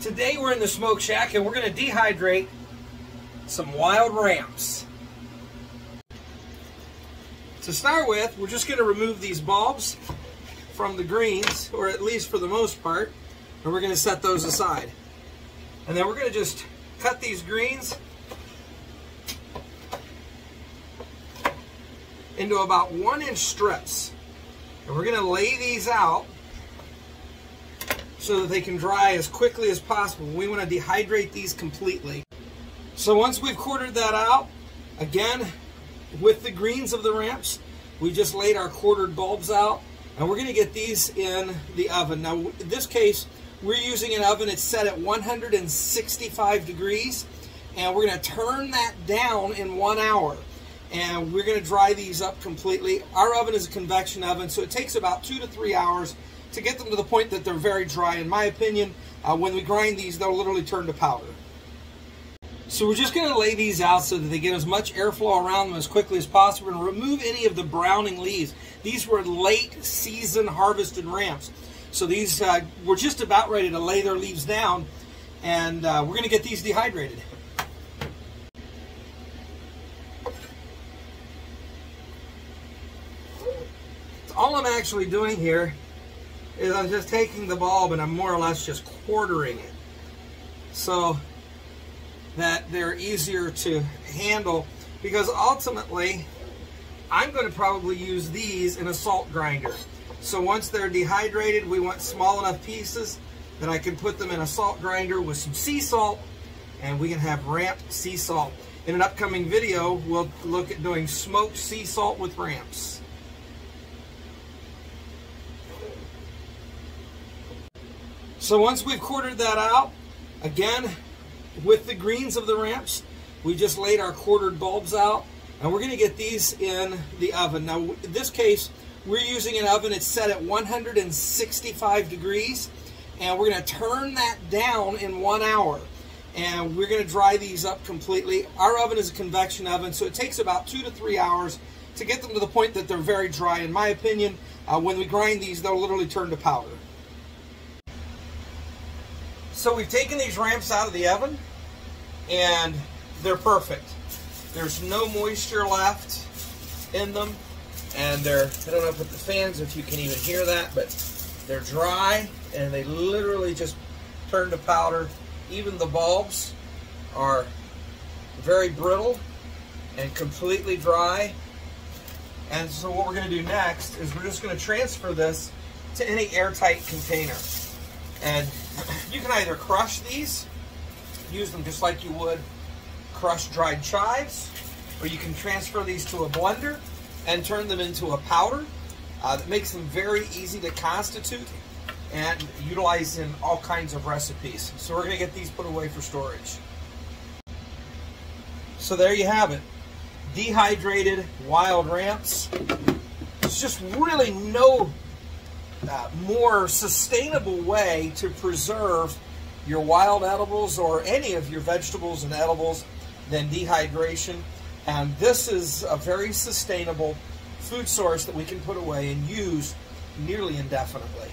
Today we're in the smoke shack and we're going to dehydrate some wild ramps. To start with, we're just going to remove these bulbs from the greens, or at least for the most part, and we're going to set those aside. And then we're going to just cut these greens into about one inch strips. And we're going to lay these out so that they can dry as quickly as possible. We want to dehydrate these completely. So once we've quartered that out, again, with the greens of the ramps, we just laid our quartered bulbs out and we're going to get these in the oven. Now, in this case, we're using an oven It's set at 165 degrees and we're going to turn that down in one hour and we're going to dry these up completely. Our oven is a convection oven, so it takes about two to three hours to get them to the point that they're very dry. In my opinion, uh, when we grind these, they'll literally turn to powder. So we're just going to lay these out so that they get as much airflow around them as quickly as possible and remove any of the browning leaves. These were late season harvested ramps. So these, uh, we're just about ready to lay their leaves down and uh, we're going to get these dehydrated. all I'm actually doing here is I'm just taking the bulb and I'm more or less just quartering it so that they're easier to handle because ultimately I'm going to probably use these in a salt grinder. So once they're dehydrated, we want small enough pieces that I can put them in a salt grinder with some sea salt and we can have ramped sea salt. In an upcoming video, we'll look at doing smoked sea salt with ramps. So once we've quartered that out, again, with the greens of the ramps, we just laid our quartered bulbs out and we're going to get these in the oven. Now, in this case, we're using an oven that's set at 165 degrees and we're going to turn that down in one hour and we're going to dry these up completely. Our oven is a convection oven, so it takes about two to three hours to get them to the point that they're very dry. In my opinion, uh, when we grind these, they'll literally turn to powder. So we've taken these ramps out of the oven and they're perfect. There's no moisture left in them and they're, I don't know if with the fans if you can even hear that, but they're dry and they literally just turn to powder. Even the bulbs are very brittle and completely dry. And so what we're going to do next is we're just going to transfer this to any airtight container. And you can either crush these, use them just like you would crushed dried chives, or you can transfer these to a blender and turn them into a powder uh, that makes them very easy to constitute and utilize in all kinds of recipes. So we're going to get these put away for storage. So there you have it. Dehydrated wild ramps. It's just really no uh, more sustainable way to preserve your wild edibles or any of your vegetables and edibles than dehydration. And this is a very sustainable food source that we can put away and use nearly indefinitely.